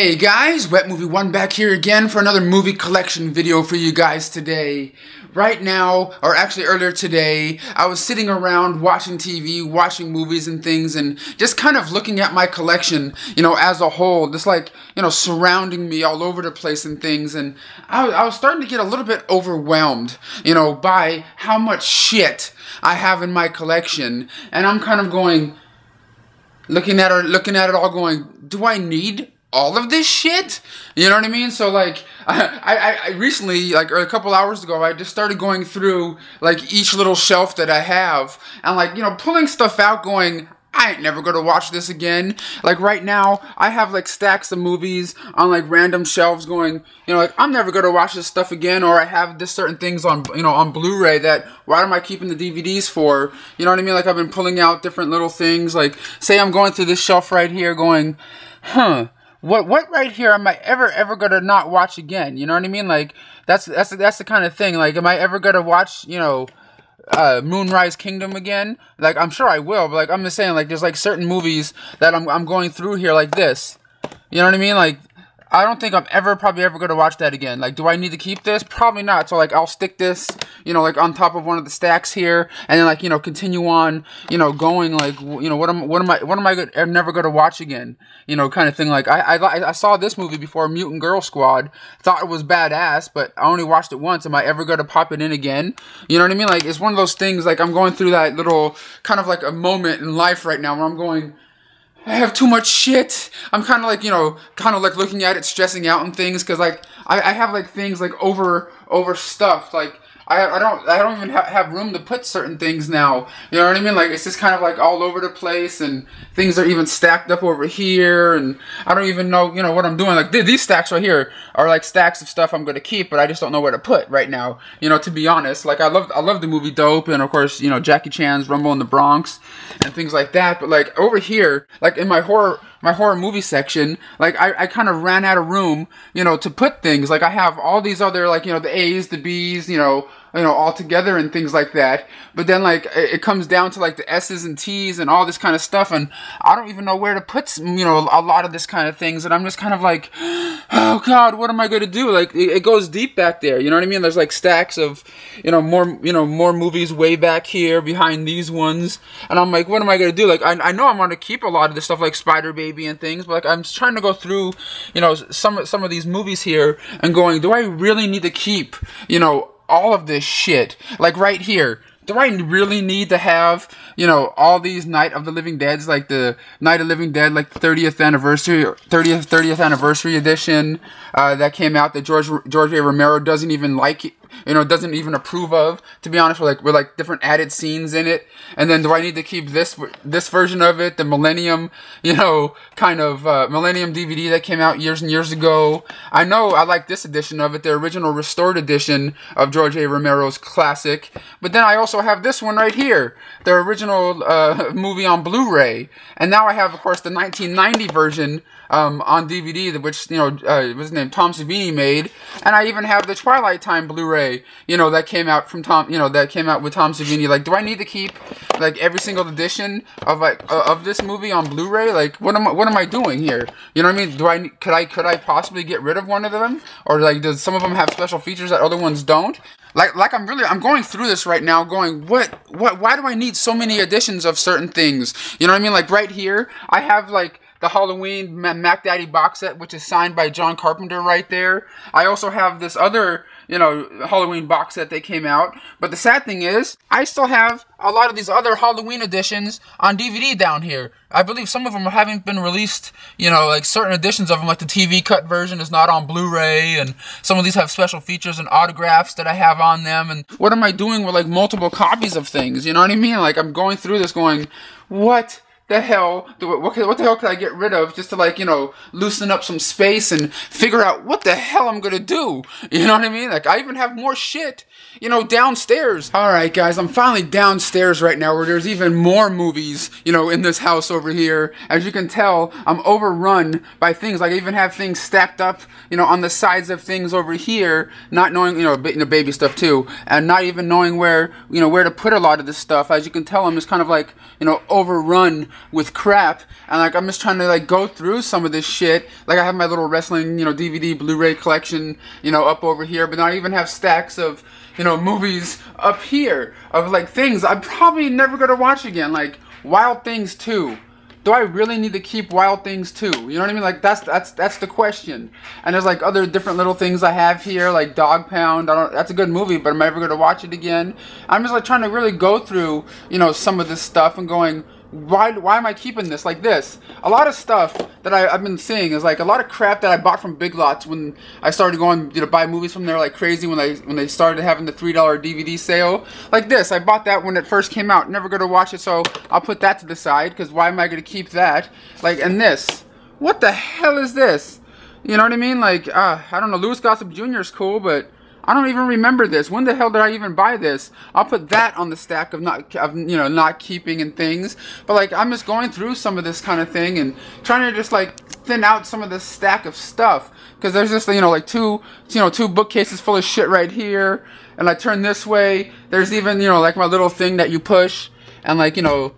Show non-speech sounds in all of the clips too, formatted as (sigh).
Hey guys, Wet Movie 1 back here again for another movie collection video for you guys today. Right now, or actually earlier today, I was sitting around watching TV, watching movies and things, and just kind of looking at my collection, you know, as a whole, just like, you know, surrounding me all over the place and things, and I, I was starting to get a little bit overwhelmed, you know, by how much shit I have in my collection, and I'm kind of going, looking at it, looking at it all going, do I need all of this shit. You know what I mean? So like, (laughs) I, I, I recently, like a couple hours ago, I just started going through like each little shelf that I have and like, you know, pulling stuff out going, I ain't never gonna watch this again. Like right now, I have like stacks of movies on like random shelves going, you know, like I'm never gonna watch this stuff again, or I have this certain things on, you know, on Blu-ray that why am I keeping the DVDs for? You know what I mean? Like I've been pulling out different little things. Like say I'm going through this shelf right here, going, huh what what right here am I ever ever gonna not watch again? You know what I mean? Like that's that's that's the kind of thing. Like, am I ever gonna watch? You know. Uh, Moonrise Kingdom again. Like I'm sure I will, but like I'm just saying, like there's like certain movies that I'm I'm going through here like this. You know what I mean? Like I don't think I'm ever probably ever to watch that again. Like, do I need to keep this? Probably not. So like, I'll stick this, you know, like on top of one of the stacks here, and then like, you know, continue on, you know, going like, you know, what am what am I what am I I'm never to watch again? You know, kind of thing. Like, I, I I saw this movie before, Mutant Girl Squad. Thought it was badass, but I only watched it once. Am I ever to pop it in again? You know what I mean? Like, it's one of those things. Like, I'm going through that little kind of like a moment in life right now where I'm going I have too much shit. I'm kind of like, you know, kind of like looking at it, stressing out and things, because like I, I have like things like over overstuffed. Like I, I don't I don't even ha- have room to put certain things now. You know what I mean? Like it's just kind of like all over the place, and things are even stacked up over here, and I don't even know you know what I'm doing. Like th- these stacks right here are like stacks of stuff I'm gonna keep, but I just don't know where to put right now. You know, to be honest, like I love I love the movie Dope, and of course you know Jackie Chan's Rumble in the Bronx, and things like that. But like over here, like in my horror my horror movie section, like I, I kind of ran out of room, you know, to put things. Like I have all these other like, you know, the A's, the B's, you know, you know, all together and things like that. But then like it comes down to like the S's and T's and all this kind of stuff, and I don't even know where to put you know a lot of this kind of things, and I'm just kind of like, (gasps) oh God, what am I going to do? Like it, goes deep back there, you know what I mean? There's like stacks of you know more you know more movies way back here behind these ones, and I'm like, what am I going to do? Like I, I know I'm going to keep a lot of this stuff like Spider Baby and things, but like I'm trying to go through you know some some of these movies here and going, do I really need to keep you know all of this shit. Like right here. Do I really need to have, you know, all these Night of the Living Deads, like the Night of the Living Dead, like 30th anniversary, 30th 30th anniversary edition uh, that came out that George George A. Romero doesn't even like you know, doesn't even approve of. To be honest, with like with like different added scenes in it. And then do I need to keep this this version of it, the Millennium, you know, kind of uh, Millennium DVD that came out years and years ago? I know I like this edition of it, the original restored edition of George A. Romero's classic. But then I also have this one right here, the original uh, (laughs) movie on Blu-ray. And now I have, of course, the 1990 version um, on DVD, which you know, uh, what's his name, Tom Savini made, and I even have the Twilight Time Blu-ray, you know, that came out from Tom, you know, that came out with Tom Savini. Like, do I need to keep like every single edition of like uh, of this movie on Blu-ray? Like, what am I, what am I doing here? You know what I mean? Do I could I could I possibly get rid of one of them, or like does some of them have special features that other ones don't? like like I'm really I'm going through this right now going what what why do I need so many editions of certain things you know what I mean like right here I have like the Halloween Mac Daddy box set, which is signed by John Carpenter right there. I also have this other, you know, Halloween box set that they came out. But the sad thing is, I still have a lot of these other Halloween editions on DVD down here. I believe some of them haven't been released, you know, like certain editions of them, like the TV cut version is not on Blu-ray, and some of these have special features and autographs that I have on them. And what am I doing with like multiple copies of things? You know what I mean? Like I'm going through this going, what? The hell what, what the hell could I get rid of just to like you know loosen up some space and figure out what the hell I'm gonna do? (laughs) You know what I mean? Like I even have more shit you know downstairs. Alright guys I'm finally downstairs right now where there's even more movies you know in this house over here. As you can tell I'm overrun by things. Like I even have things stacked up you know on the sides of things over here not knowing you know, you know baby stuff too and not even knowing where you know where to put a lot of this stuff. As you can tell I'm just kind of like you know overrun with crap, and like I'm just trying to like go through some of this shit. Like I have my little wrestling, you know, DVD, Blu-ray collection, you know, up over here, but I even have stacks of, you know, movies up here of like things I'm probably never gonna watch again, like Wild Things 2 do I really need to keep Wild Things 2? You know what I mean? Like that's that's that's the question. And there's like other different little things I have here, like Dog Pound. I don't. That's a good movie, but am I ever gonna watch it again? I'm just like trying to really go through, you know, some of this stuff and going, why why am I keeping this like this? A lot of stuff that I, have been seeing is like a lot of crap that I bought from Big Lots when I started going you know buy movies from there like crazy when they when they started having the three dollar DVD sale. Like this, I bought that when it first came out. Never gonna watch it, so I'll put that to the side because why am I gonna keep that? Like and this, what the hell is this? You know what I mean? Like uh, I don't know. Louis Gossett Jr. is cool, but I don't even remember this. When the hell did I even buy this? I'll put that on the stack of not, of, you know, not keeping and things. But like, I'm just going through some of this kind of thing and trying to just like thin out some of this stack of stuff. Cause there's just, you know, like two, you know, two bookcases full of shit right here. And I turn this way. There's even, you know, like my little thing that you push and like, you know,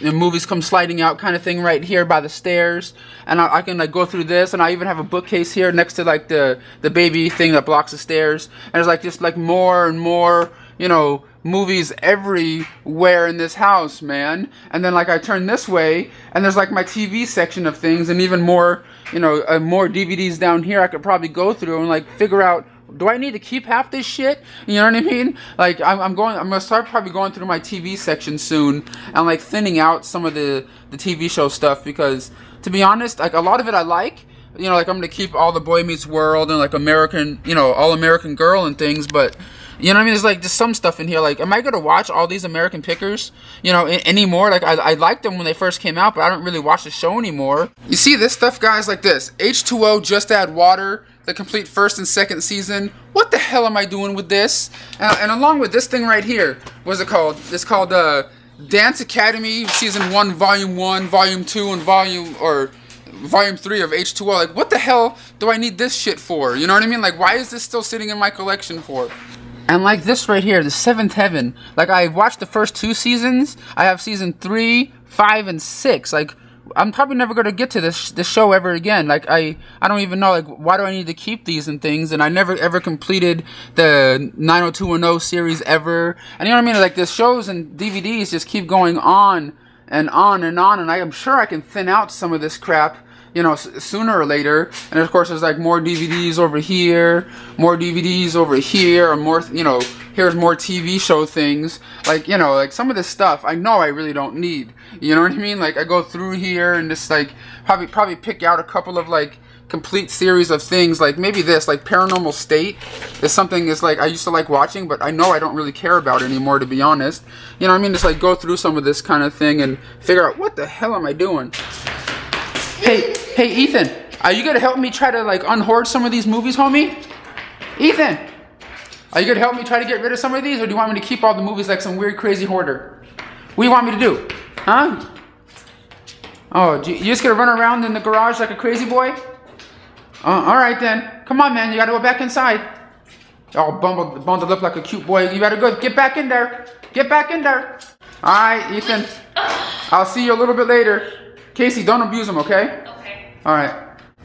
the movies come sliding out kind of thing right here by the stairs. And I, I, can like go through this and I even have a bookcase here next to like the the baby thing that blocks the stairs. And there's like just like more and more you know movies everywhere in this house man. And then like I turn this way and there's like my TV section of things and even more you know uh, more DVDs down here I could probably go through and like figure out do I need to keep half this shit? You know what I mean? Like I'm, I'm going, I'm gonna start probably going through my TV section soon and like thinning out some of the the TV show stuff because to be honest, like a lot of it I like. You know, like I'm gonna keep all the Boy Meets World and like American, you know, All American Girl and things, but you know what I mean? There's like just some stuff in here. Like, am I gonna watch all these American Pickers? You know, anymore? Like, I, I liked them when they first came out, but I don't really watch the show anymore. You see this stuff, guys? Like this: H2O, just add water the complete first and second season. What the hell am I doing with this? Uh, and along with this thing right here, what's it called? It's called uh, Dance Academy Season 1, Volume 1, Volume 2, and Volume, or Volume 3 of H2O. Like, what the hell do I need this shit for? You know what I mean? Like, why is this still sitting in my collection for? And like this right here, the Seventh Heaven. Like, I watched the first two seasons. I have Season 3, 5, and 6. Like, I'm probably never gonna get to this this show ever again. Like I I don't even know like why do I need to keep these and things. And I never ever completed the 90210 series ever. And you know what I mean? Like the shows and DVDs just keep going on and on and on. And I am sure I can thin out some of this crap you know, sooner or later. And of course, there's like more DVDs over here, more DVDs over here, or more, you know, here's more TV show things. Like, you know, like some of this stuff I know I really don't need. You know what I mean? Like I go through here and just like probably probably pick out a couple of like complete series of things like maybe this like paranormal state is something is like i used to like watching but i know i don't really care about anymore to be honest you know what i mean just like go through some of this kind of thing and figure out what the hell am i doing hey hey ethan are you gonna help me try to like unhoard some of these movies homie ethan are you gonna help me try to get rid of some of these, or do you want me to keep all the movies like some weird, crazy hoarder? What do you want me to do? Huh? Oh, you just gonna run around in the garage like a crazy boy? Uh, all right then. Come on, man. You gotta go back inside. Oh, bundled, bundled up like a cute boy. You better go. Get back in there. Get back in there. All right, Ethan. I'll see you a little bit later. Casey, don't abuse him, okay? Okay. All right.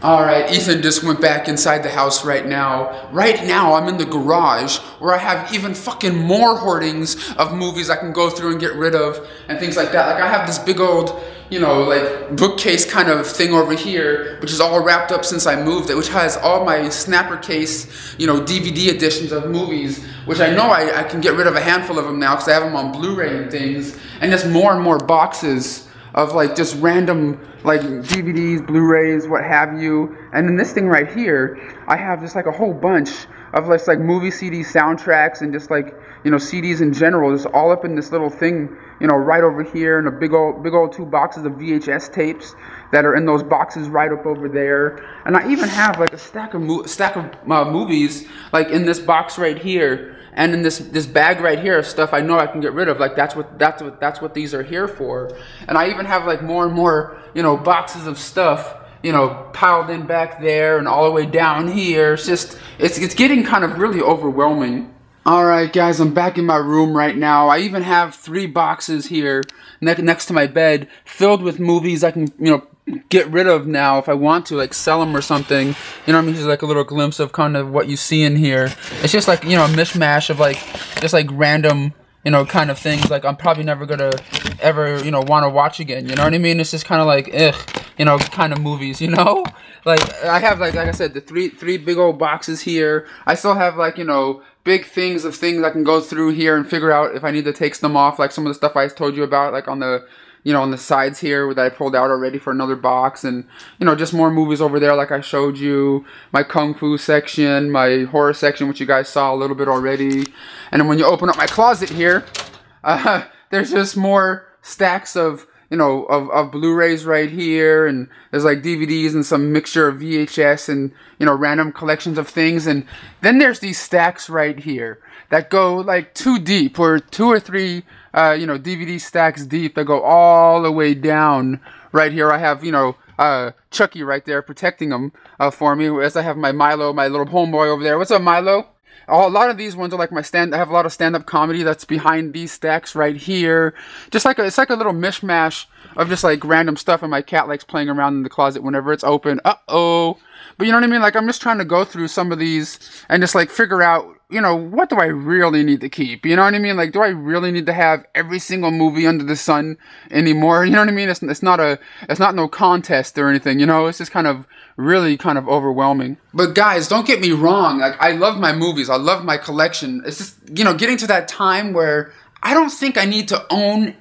All right, Ethan just went back inside the house right now. Right now, I'm in the garage where I have even fucking more hoardings of movies I can go through and get rid of and things like that. Like I have this big old, you know, like bookcase kind of thing over here, which is all wrapped up since I moved it, which has all my snapper case, you know, DVD editions of movies, which I know I, I can get rid of a handful of them now because I have them on Blu-ray and things, and just more and more boxes of like just random like DVDs, Blu-rays, what have you. And then this thing right here, I have just like a whole bunch of just like movie CDs, soundtracks, and just like you know CDs in general, just all up in this little thing, you know, right over here, and a big old big old two boxes of VHS tapes that are in those boxes right up over there. And I even have like a stack of stack of uh, movies like in this box right here and in this this bag right here of stuff I know I can get rid of. Like that's what that's what that's what these are here for. And I even have like more and more you know boxes of stuff you know piled in back there and all the way down here. It's just it's it's getting kind of really overwhelming. Alright guys, I'm back in my room right now. I even have three boxes here ne next to my bed filled with movies I can, you know, get rid of now if I want to, like sell them or something. You know what I mean? Just like a little glimpse of kind of what you see in here. It's just like, you know, a mishmash of like, just like random, you know, kind of things like I'm probably never gonna ever, you know, want to watch again. You know what I mean? It's just kind of like, ugh, you know, kind of movies, you know? (laughs) Like, I have, like, like I said, the three, three big old boxes here. I still have, like, you know, big things of things I can go through here and figure out if I need to take some off, like some of the stuff I told you about, like on the, you know, on the sides here that I pulled out already for another box, and you know, just more movies over there, like I showed you, my kung fu section, my horror section, which you guys saw a little bit already, and then when you open up my closet here, (laughs) uh, there's just more stacks of you know, of, of Blu-rays right here, and there's like DVDs and some mixture of VHS and, you know, random collections of things. And then there's these stacks right here that go like two deep, or two or three, uh, you know, DVD stacks deep that go all the way down right here. I have, you know, uh, Chucky right there protecting them uh, for me, as I have my Milo, my little homeboy over there. What's up, Milo? A lot of these ones are like my stand. I have a lot of stand-up comedy that's behind these stacks right here. Just like a, it's like a little mishmash of just like random stuff, and my cat likes playing around in the closet whenever it's open. Uh oh. But you know what I mean? Like I'm just trying to go through some of these and just like figure out, you know, what do I really need to keep? You know what I mean? Like, do I really need to have every single movie under the sun anymore? (laughs) You know what I mean? It's, it's not a, it's not no contest or anything. You know, it's just kind of really kind of overwhelming. But guys, don't get me wrong. Like, I love my movies. I love my collection. It's just, you know, getting to that time where I don't think I need to own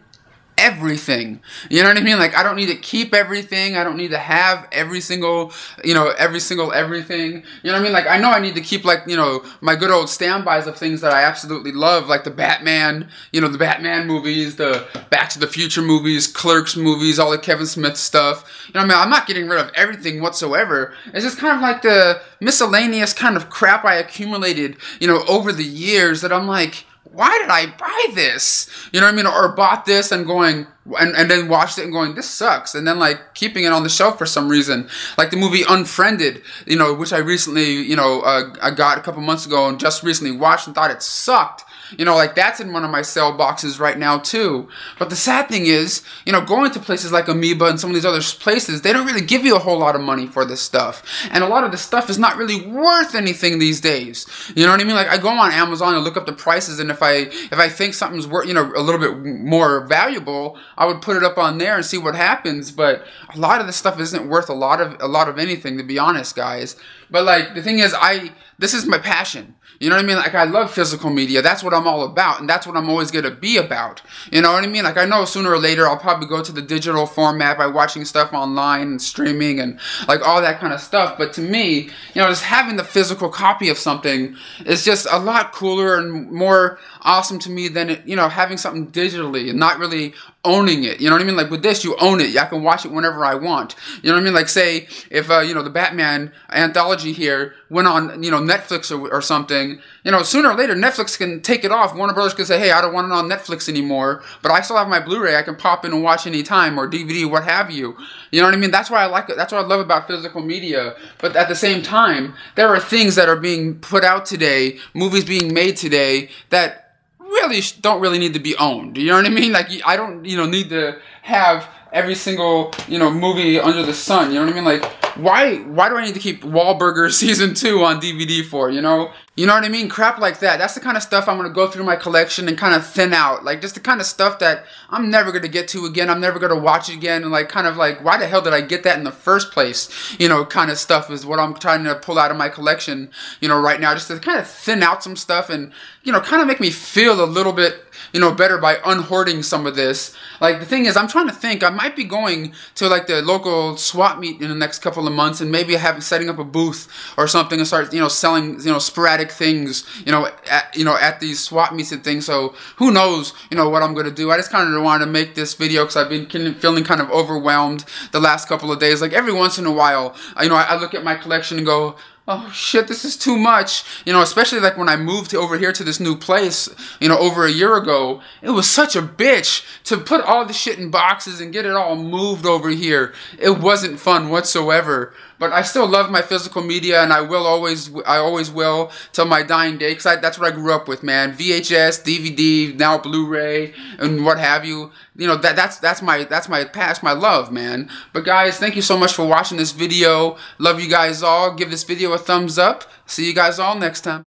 everything. You know what I mean? Like I don't need to keep everything. I don't need to have every single, you know, every single everything. You know what I mean? Like I know I need to keep like, you know, my good old standbys of things that I absolutely love, like the Batman, you know, the Batman movies, the Back to the Future movies, Clerks movies, all the Kevin Smith stuff. You know what I mean? I'm not getting rid of everything whatsoever. It's just kind of like the miscellaneous kind of crap I accumulated, you know, over the years that I'm like, why did I buy this? You know what I mean? Or bought this and going, and, and then watched it and going, this sucks. And then like keeping it on the shelf for some reason. Like the movie Unfriended, you know, which I recently, you know, uh, I got a couple months ago and just recently watched and thought it sucked. You know, like that's in one of my sale boxes right now too. But the sad thing is, you know, going to places like Amoeba and some of these other places, they don't really give you a whole lot of money for this stuff. And a lot of this stuff is not really worth anything these days. You know what I mean? Like I go on Amazon and look up the prices and if I if I think something's worth, you know, a little bit more valuable, I would put it up on there and see what happens, but a lot of this stuff isn't worth a lot of a lot of anything to be honest, guys. But like the thing is I this is my passion. You know what I mean? Like I love physical media. That's what I'm all about, and that's what I'm always gonna be about. You know what I mean? Like I know sooner or later I'll probably go to the digital format by watching stuff online and streaming and like all that kind of stuff. But to me, you know, just having the physical copy of something is just a lot cooler and more awesome to me than it, you know having something digitally and not really owning it. You know what I mean? Like with this, you own it. I can watch it whenever I want. You know what I mean? Like say if uh, you know the Batman anthology here went on you know Netflix or, or something. You know sooner or later Netflix can take it off. Warner Brothers can say, hey, I don't want it on Netflix anymore, but I still have my Blu-ray. I can pop in and watch anytime or DVD, what have you. You know what I mean? That's why I like it. That's what I love about physical media. But at the same time, there are things that are being put out today, movies being made today that really don't really need to be owned. You know what I mean? Like I don't, you know, need to have every single, you know, movie under the sun. You know what I mean? Like why why do I need to keep Wahlburger (laughs) season 2 on DVD for, you know? You know what I mean? Crap like that. That's the kind of stuff I'm to go through my collection and kind of thin out. Like, just the kind of stuff that I'm never to get to again. I'm never to watch again. And, like, kind of like, why the hell did I get that in the first place? You know, kind of stuff is what I'm trying to pull out of my collection, you know, right now. Just to kind of thin out some stuff and, you know, kind of make me feel a little bit you know, better by unhoarding some of this. Like, the thing is, I'm trying to think, I might be going to, like, the local swap meet in the next couple of months and maybe have setting up a booth or something and start, you know, selling, you know, sporadic things, you know, at, you know, at these swap meets and things. So, who knows, you know, what I'm to do. I just kind of wanted to make this video because I've been feeling kind of overwhelmed the last couple of days. Like, every once in a while, you know, I, I look at my collection and go, oh shit, this is too much. You know, especially like when I moved over here to this new place, you know, over a year ago, it was such a bitch to put all the shit in boxes and get it all moved over here. It wasn't fun whatsoever. But I still love my physical media, and I will always, I always will till my dying day, because that's what I grew up with, man. VHS, DVD, now Blu-ray, and what have you. You know that that's that's my that's my past, my love, man. But guys, thank you so much for watching this video. Love you guys all. Give this video a thumbs up. See you guys all next time.